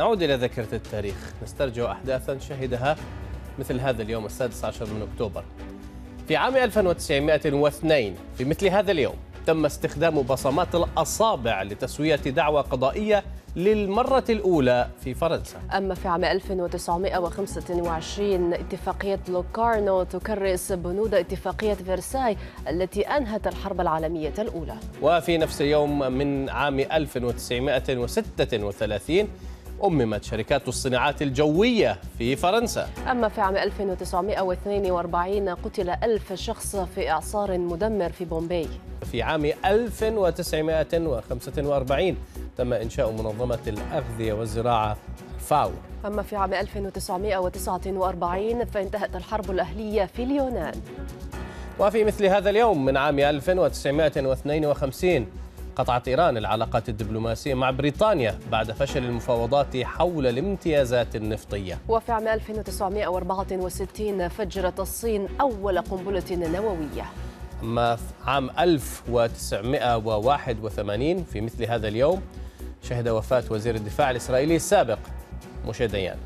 نعود إلى ذاكرة التاريخ. نسترجع أحداثا شهدها مثل هذا اليوم السادس عشر من أكتوبر. في عام 1902 في مثل هذا اليوم تم استخدام بصمات الأصابع لتسوية دعوى قضائية للمرة الأولى في فرنسا. أما في عام 1925 اتفاقية لوكارنو تكرس بنود اتفاقية فرساي التي أنهت الحرب العالمية الأولى. وفي نفس اليوم من عام 1936 أممت شركات الصناعات الجوية في فرنسا. أما في عام 1942 قتل ألف شخص في إعصار مدمر في بومبي في عام 1945 تم إنشاء منظمة الأغذية والزراعة فاو. أما في عام 1949 فانتهت الحرب الأهلية في اليونان. وفي مثل هذا اليوم من عام 1952 قطعت إيران العلاقات الدبلوماسية مع بريطانيا بعد فشل المفاوضات حول الامتيازات النفطية. وفي عام 1964 فجرت الصين أول قنبلة نووية. أما عام 1981 في مثل هذا اليوم شهد وفاة وزير الدفاع الإسرائيلي السابق موشي ديان.